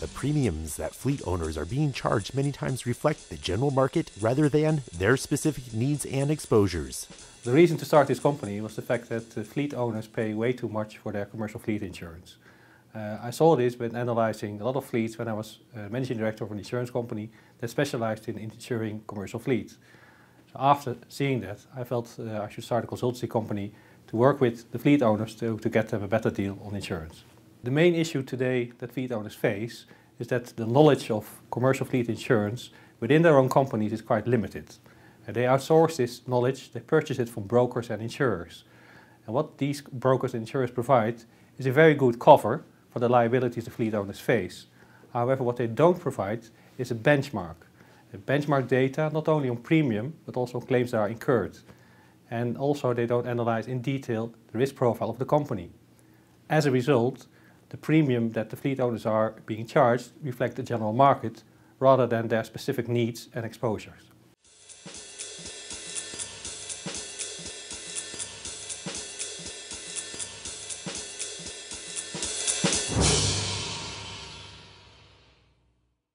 The premiums that fleet owners are being charged many times reflect the general market rather than their specific needs and exposures. The reason to start this company was the fact that the fleet owners pay way too much for their commercial fleet insurance. Uh, I saw this when analyzing a lot of fleets when I was uh, managing director of an insurance company that specialized in insuring commercial fleets. So after seeing that, I felt uh, I should start a consultancy company to work with the fleet owners to, to get them a better deal on insurance. The main issue today that fleet owners face is that the knowledge of commercial fleet insurance within their own companies is quite limited. And they outsource this knowledge, they purchase it from brokers and insurers. And what these brokers and insurers provide is a very good cover for the liabilities the fleet owners face. However, what they don't provide is a benchmark. A benchmark data not only on premium, but also on claims that are incurred. And also they don't analyze in detail the risk profile of the company. As a result, the premium that the fleet owners are being charged reflect the general market rather than their specific needs and exposures.